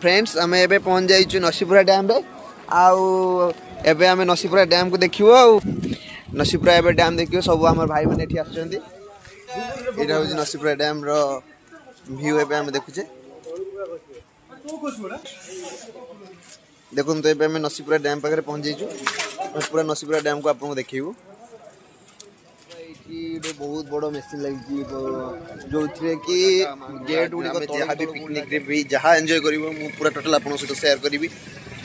friends आम ए पहुँच जाइଛୁ ନସିପୁରା ଡ୍ୟାମ୍ରେ ଆଉ ଏବେ ଆମେ ନସିପୁରା ଡ୍ୟାମ୍କୁ ଦେଖିବୁ ଆଉ ନସିପୁରା ଏବେ ଡ୍ୟାମ୍ ଦେଖିବୁ ସବୁ ଆମର ଭାଇମାନେ ଏଠି ଆସୁଛନ୍ତି ଏଇଟା ହେଉଛି ନସିପୁରା ଡ୍ୟାମ୍ର ଭିୟୁ ଏବେ ଆମେ ଦେଖୁଛେ ଦେଖନ୍ତୁ ଏବେ ଆମେ ନସିପୁରା ଡ୍ୟାମ୍ ପାଖରେ ପହଞ୍ଚିଯାଇଛୁ ପୁରା ନସିପୁରା ଡ୍ୟାମ୍କୁ ଆପଣଙ୍କୁ ଦେଖେଇବୁ କି ଗୋଟେ ବହୁତ ବଡ଼ ମେସିନ୍ ଲାଗିଛି ଯେଉଁଥିରେ କି ଗେଟ୍ ଗୁଡ଼ିକ ଯାହା ବି ପିକନିକ୍ରେ ବି ଯାହା ଏନ୍ଜୟ କରିବ ମୁଁ ପୁରା ଟୋଟାଲ୍ ଆପଣଙ୍କ ସହିତ ସେୟାର କରିବି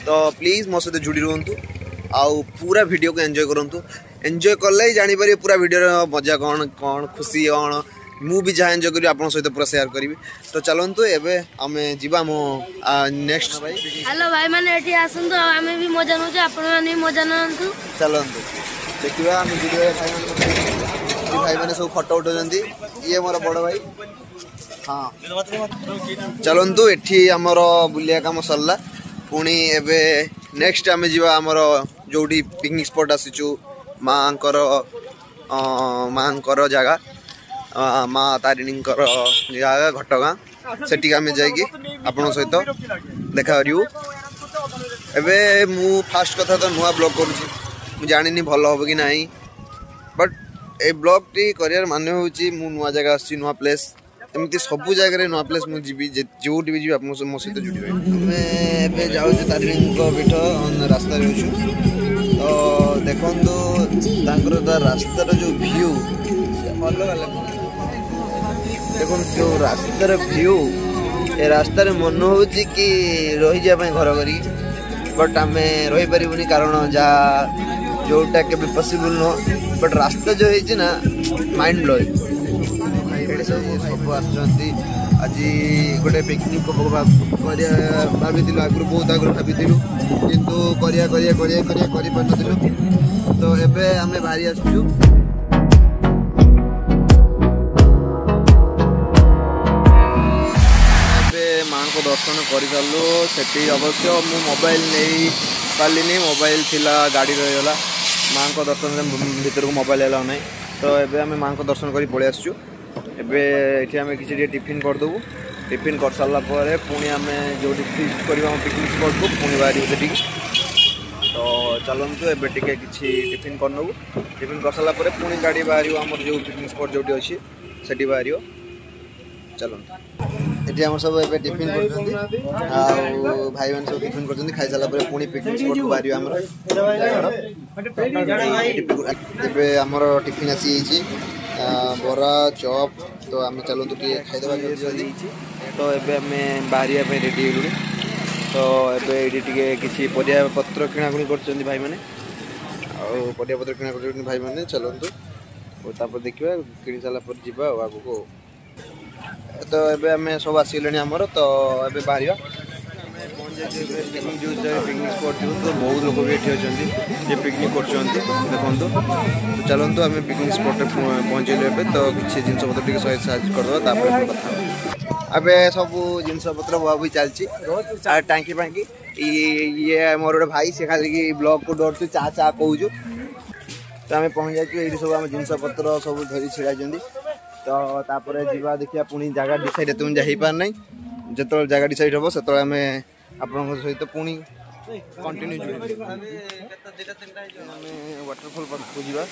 ତ ପ୍ଲିଜ୍ ମୋ ସହିତ ଯୋଡ଼ି ରୁହନ୍ତୁ ଆଉ ପୁରା ଭିଡ଼ିଓକୁ ଏନ୍ଜୟ କରନ୍ତୁ ଏନ୍ଜୟ କଲେ ହିଁ ଜାଣିପାରିବେ ପୁରା ଭିଡ଼ିଓର ମଜା କ'ଣ କ'ଣ ଖୁସି କ'ଣ ମୁଁ ବି ଯାହା ଏନ୍ଜୟ କରିବି ଆପଣଙ୍କ ସହିତ ପୁରା ସେୟାର କରିବି ତ ଚାଲନ୍ତୁ ଏବେ ଆମେ ଯିବା ଆମ ନେକ୍ସଟ ଭାଇ ହ୍ୟାଲୋ ଭାଇମାନେ ଏଠି ଆସନ୍ତୁ ଆଉ ଆମେ ବି ମଜା ନେଉଛୁ ଆପଣମାନେ ବି ମଜା ନିଅନ୍ତୁ ଚାଲନ୍ତୁ ଦେଖିବା ଆମେ ଯିବା ଭାଇମାନଙ୍କୁ ଭାଇମାନେ ସବୁ ଫଟୋ ଉଠାଉଛନ୍ତି ଇଏ ମୋର ବଡ଼ ଭାଇ ହଁ ଚାଲନ୍ତୁ ଏଠି ଆମର ବୁଲିବା କାମ ସରିଲା ପୁଣି ଏବେ ନେକ୍ସଟ ଆମେ ଯିବା ଆମର ଯେଉଁଠି ପିକନିକ୍ ସ୍ପଟ୍ ଆସିଛୁ ମାଆଙ୍କର ମାଆଙ୍କର ଜାଗା ମା ତାରିଣୀଙ୍କର ଜାଗା ଘଟଗାଁ ସେଠିକି ଆମେ ଯାଇକି ଆପଣଙ୍କ ସହିତ ଦେଖା କରିବୁ ଏବେ ମୁଁ ଫାଷ୍ଟ କଥା ତ ନୂଆ ବ୍ଲଗ୍ କରୁଛି ମୁଁ ଜାଣିନି ଭଲ ହେବ କି ନାହିଁ ବଟ୍ এই ବ୍ଲଗ୍ଟି କରିବାର ମାନେ ହେଉଛି ମୁଁ ନୂଆ ଜାଗା ଆସୁଛି ନୂଆ ପ୍ଲେସ୍ ଏମିତି ସବୁ ଜାଗାରେ ନୂଆ ପ୍ଲେସ୍ ମୁଁ ଯିବି ଯେଉଁଠି ବି ଯିବି ଆପଣ ମୋ ସହିତ ଜୁଡ଼ିବେ ଆମେ ଏବେ ଯାଉଛୁ ତାରିଣୀଙ୍କ ପୀଠ ରାସ୍ତାରେ ଅଛୁ ତ ଦେଖନ୍ତୁ ତାଙ୍କର ତା ରାସ୍ତାର ଯେଉଁ ଭ୍ୟୁ ଅଲଗା ଦେଖନ୍ତୁ ଯେଉଁ ରାସ୍ତାର ଭ୍ୟୁ ଏ ରାସ୍ତାରେ ମନ ହେଉଛି କି ରହିଯିବା ପାଇଁ ଘର କରିକି ବଟ୍ ଆମେ ରହିପାରିବୁନି କାରଣ ଯାହା ଯେଉଁଟା କେବେ ପସିବୁଲ୍ ନୁହଁ ବଟ୍ ରାସ୍ତା ଯେଉଁ ହେଇଛି ନା ମାଇଣ୍ଡ ବ୍ଲୋଇଂ ସବୁ ଆସୁଛନ୍ତି ଆଜି ଗୋଟେ ପିକ୍ନିକ୍ କରିବା ଭାବିଥିଲୁ ଆଗରୁ ବହୁତ ଆଗରୁ ଭାବିଥିଲୁ କିନ୍ତୁ କରିବା କରିବା କରିବା କରିବା କରିପାରୁନଥିଲୁ ତ ଏବେ ଆମେ ବାହାରି ଆସୁଛୁ ଏବେ ମାଆଙ୍କ ଦର୍ଶନ କରିସାରିଲୁ ସେଠି ଅବଶ୍ୟ ମୁଁ ମୋବାଇଲ ନେଇ ପାରିଲିନି ମୋବାଇଲ ଥିଲା ଗାଡ଼ି ରହିଗଲା ମାଆଙ୍କ ଦର୍ଶନରେ ଭିତରକୁ ମୋବାଇଲ ଆଲାଉ ନାହିଁ ତ ଏବେ ଆମେ ମାଆଙ୍କ ଦର୍ଶନ କରି ପଳେଇ ଆସିଛୁ ଏବେ ଏଠି ଆମେ କିଛି ଟିକେ ଟିଫିନ୍ କରିଦେବୁ ଟିଫିନ୍ କରିସାରିଲା ପରେ ପୁଣି ଆମେ ଯେଉଁଠି ଫିଷ୍ଟ କରିବା ଆମ ପିକନିକ୍ ସ୍ପଟ୍କୁ ପୁଣି ବାହାରିବୁ ସେଠିକି ତ ଚାଲନ୍ତୁ ଏବେ ଟିକେ କିଛି ଟିଫିନ୍ କରିନେବୁ ଟିଫିନ୍ କରିସାରିଲା ପରେ ପୁଣି ଗାଡ଼ି ବାହାରିବ ଆମର ଯେଉଁ ପିକନିକ୍ ସ୍ପଟ୍ ଯେଉଁଠି ଅଛି ସେଠି ବାହାରିବ ଚାଲନ୍ତୁ এটি আমার সব এবার টিফিন করছেন আর ভাই মানে সব টিফিন করছেন খাই সারা পরে পুনি পিকনিক স্পট কু বাহির আমার এবে আমার টিফিন আসি যাইছি বরা চপ তো আমি চলতু টিকে খাইদেবা তো এবে আমি বাহারিয়া পাই রেডি হলু তো এবে এটি টিকে কিছু পরিবা পত্র করছেন ভাই মানে ଆଉ ପରିବାପତ୍ର କିଣା କରୁଛନ୍ତି ଭାଇମାନେ ଚାଲନ୍ତୁ ଆଉ ତାପରେ ଦେଖିବା କିଣି ସାରିଲା ପରେ ଯିବା ଆଉ ଆଗକୁ तो ये आम सब आस तो ये बाहर पिकनिक स्पट बहुत लोग भी ये पिकनिक कर देखो चलतु आम पिकनिक स्पट पहुँचल तो किसी जिनपत सहायता अब सब जिनपत बुआबू चलती टांगी फांगी ये मोर गोटे भाई से खाली ब्लक को डर चा चा कौ तो आम पहुँच जाए जिनपत सब धरी छिड़ा चाहिए ତ ତାପରେ ଯିବା ଦେଖିବା ପୁଣି ଜାଗା ଡିସାଇଡ୍ ଏତେ ଯାଇ ହେଇପାରୁନାହିଁ ଯେତେବେଳେ ଜାଗା ଡିସାଇଡ୍ ହେବ ସେତେବେଳେ ଆମେ ଆପଣଙ୍କ ସହିତ ପୁଣି କଣ୍ଟିନ୍ୟୁ ଯିବୁ ଆମେ ୱାଟରଫଲ୍ ପାଖକୁ ଯିବା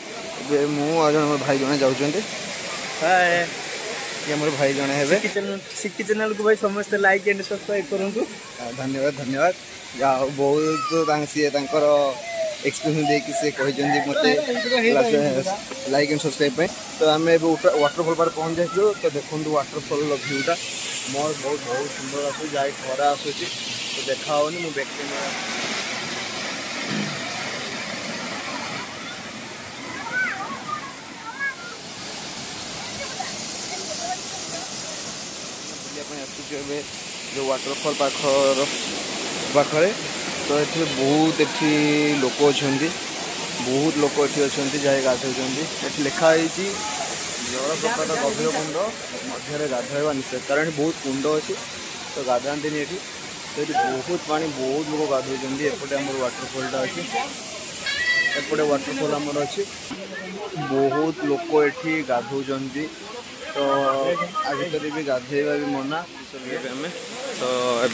ଏବେ ମୁଁ ଆଉ ଜଣେ ମୋର ଭାଇ ଜଣେ ଯାଉଛନ୍ତି ଇଏ ମୋର ଭାଇ ଜଣେ ହେବେ ସିକି ଚ୍ୟାନେଲ୍କୁ ଭାଇ ସମସ୍ତେ ଲାଇକ୍ ଆଣ୍ଡ ସବସ୍କ୍ରାଇବ୍ କରନ୍ତୁ ଧନ୍ୟବାଦ ଧନ୍ୟବାଦ ଆଉ ବହୁତ ତାଙ୍କ ସିଏ ତାଙ୍କର ଏକ୍ସପ୍ରେସନ୍ ଦେଇକି ସେ କହିଛନ୍ତି ମୋତେ ଲାଇକ୍ ଆଣ୍ଡ ସବସ୍କ୍ରାଇବ୍ ପାଇଁ ତ ଆମେ ଏବେ ୱାଟରଫଲ୍ ପାଖରେ ପହଞ୍ଚି ଯାଇଛୁ ତ ଦେଖନ୍ତୁ ୱାଟରଫଲ୍ର ଭ୍ୟୁଟା ମୋର ବହୁତ ବହୁତ ସୁନ୍ଦର ଆସୁଛି ଯାହାକି ଖରା ଆସୁଛି ତ ଦେଖା ହେଉନି ମୁଁ ବ୍ୟାକ୍ କ୍ୟାମେରା ବୁଲିବା ପାଇଁ ଆସୁଛୁ ଏବେ ଯେଉଁ ୱାଟରଫଲ୍ ପାଖର ପାଖରେ ତ ଏଠି ବହୁତ ଏଠି ଲୋକ ଅଛନ୍ତି ବହୁତ ଲୋକ ଏଠି ଅଛନ୍ତି ଯାଇ ଗାଧୋଉଛନ୍ତି ଏଠି ଲେଖା ହେଇଛି ଜଳପ୍ରପାତ ଗଭୀର କୁଣ୍ଡ ମଧ୍ୟରେ ଗାଧୋଇବା ନିଷେଧ କାରଣ ଏଠି ବହୁତ କୁଣ୍ଡ ଅଛି ତ ଗାଧାନ୍ତିନି ଏଠି ତ ଏଠି ବହୁତ ପାଣି ବହୁତ ଲୋକ ଗାଧୋଉଛନ୍ତି ଏପଟେ ଆମର ୱାଟରଫଲ୍ଟା ଅଛି ଏପଟେ ୱାଟରଫଲ୍ ଆମର ଅଛି ବହୁତ ଲୋକ ଏଠି ଗାଧୋଉଛନ୍ତି तो आज तो भी गाधेवा भी मना आम तो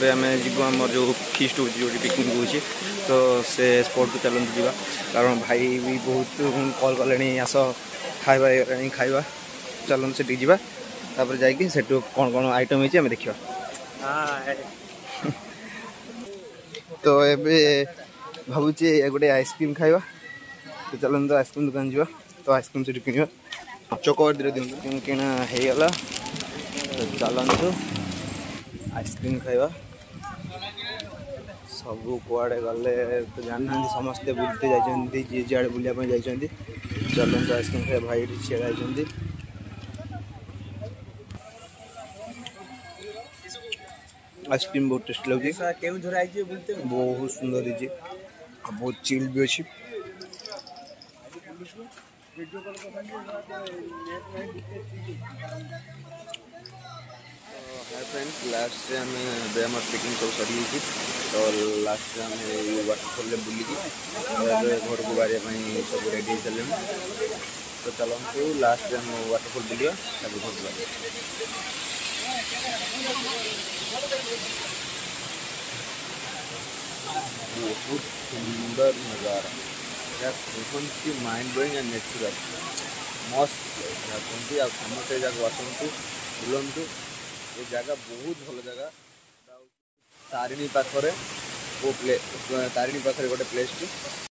ये आम जीव आम जो फिस्ट हो पिकनिक हो तो से स्पट को चलते जावा कारण भाई भी बहुत कल कले आस खावा खावा चलते से जावा तापर कौन कौन आइटम होती आम देखा तो ये भाई गोटे आइसक्रीम खावा तो चलते आइसक्रीम दुकान जावा तो आइसक्रीम से किनवा चक दिखा तो चलतु आइसक्रीम खाइबा सब कड़े गले तो जानना समस्ते बुलते जा जुआ बुलाई जा चलो आइसक्रीम खाइ भाई छिड़ा जाइंट आइसक्रीम बहुत टेस्ट लगे बहुत सुंदर बहुत चिल भी अच्छी video call hi friends last से हमें बेमर पिकिंग सब सरी थी तो लास्ट से हमें आम वाटरफल बुलिकी घर को बारे में सब रेडी सारे तो चलो चलते लास्ट से आम वाटरफल बुलिया घर को बारे बहुत सुंदर नज़ारा ଏହା দেখুন মাইন্ড ଆଣ୍ଡ অ্যান্ড ମସ୍ତ মস্ত ଆସନ୍ତି ଆଉ ସମସ୍ତେ ଯାକୁ ଆସନ୍ତୁ ବୁଲନ୍ତୁ ଏ ଜାଗା ବହୁତ ଭଲ ଜାଗା ତାରିଣୀ ପାଖରେ ଓ ପ୍ଲେ ତାରିଣୀ ପାଖରେ ଗୋଟେ ପ୍ଲେସ୍ଟି